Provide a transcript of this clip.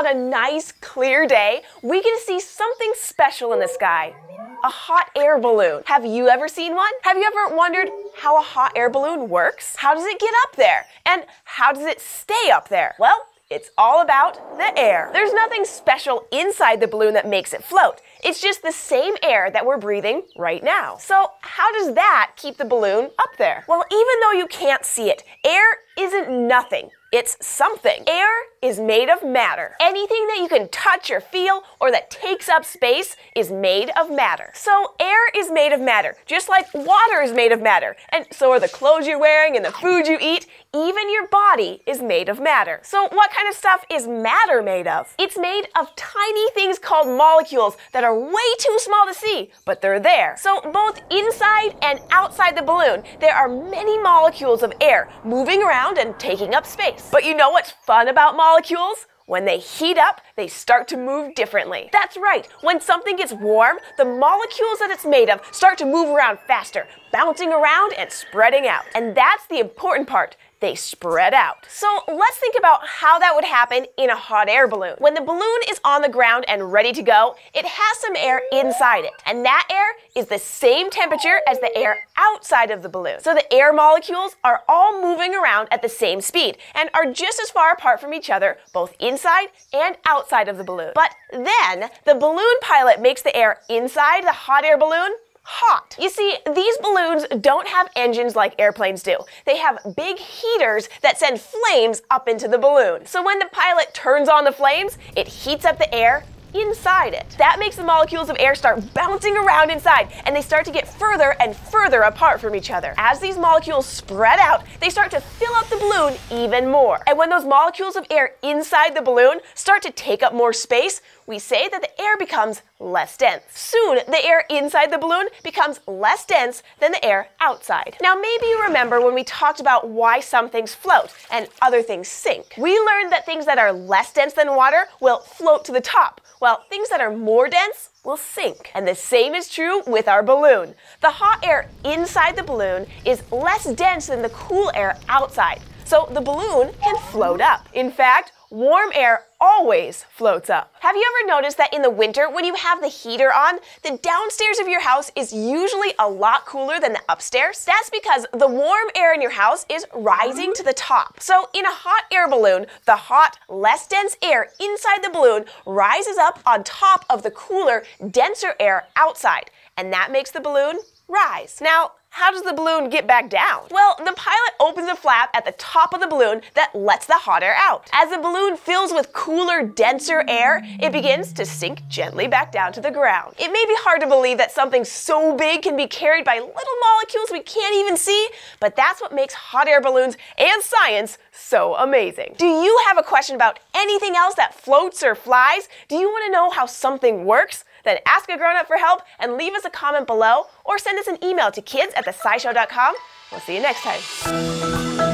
On a nice, clear day, we get to see something special in the sky. A hot air balloon. Have you ever seen one? Have you ever wondered how a hot air balloon works? How does it get up there? And how does it stay up there? Well, it's all about the air. There's nothing special inside the balloon that makes it float. It's just the same air that we're breathing right now. So, how does that keep the balloon up there? Well, even though you can't see it, air isn't nothing. It's something. Air is made of matter. Anything that you can touch or feel or that takes up space is made of matter. So air is made of matter, just like water is made of matter. And so are the clothes you're wearing and the food you eat. Even your body is made of matter. So what kind of stuff is matter made of? It's made of tiny things called molecules that are way too small to see, but they're there. So both inside and outside the balloon, there are many molecules of air moving around and taking up space. But you know what's fun about molecules? When they heat up, they start to move differently. That's right. When something gets warm, the molecules that it's made of start to move around faster, bouncing around and spreading out. And that's the important part they spread out. So let's think about how that would happen in a hot air balloon. When the balloon is on the ground and ready to go, it has some air inside it. And that air is the same temperature as the air outside of the balloon. So the air molecules are all moving around at the same speed and are just as far apart from each other, both inside and outside of the balloon. But then the balloon pilot makes the air inside the hot air balloon hot. You see, these balloons don't have engines like airplanes do. They have big heaters that send flames up into the balloon. So when the pilot turns on the flames, it heats up the air inside it. That makes the molecules of air start bouncing around inside and they start to get further and further apart from each other. As these molecules spread out, they start to fill up the balloon even more. And when those molecules of air inside the balloon start to take up more space, we say that the air becomes less dense. Soon, the air inside the balloon becomes less dense than the air outside. Now, maybe you remember when we talked about why some things float and other things sink. We learned that things that are less dense than water will float to the top, while things that are more dense will sink. And the same is true with our balloon. The hot air inside the balloon is less dense than the cool air outside, so the balloon can float up. In fact, warm air always floats up. Have you ever noticed that in the winter, when you have the heater on, the downstairs of your house is usually a lot cooler than the upstairs? That's because the warm air in your house is rising to the top. So in a hot air balloon, the hot, less dense air inside the balloon rises up on top of the cooler, denser air outside, and that makes the balloon rise. Now, how does the balloon get back down? Well, the pilot opens a flap at the top of the balloon that lets the hot air out. As the balloon fills with cooler, denser air, it begins to sink gently back down to the ground. It may be hard to believe that something so big can be carried by little molecules we can't even see, but that's what makes hot air balloons and science so amazing. Do you have a question about anything else that floats or flies? Do you want to know how something works? Then ask a grown up for help and leave us a comment below or send us an email to kids at thescishow.com. We'll see you next time.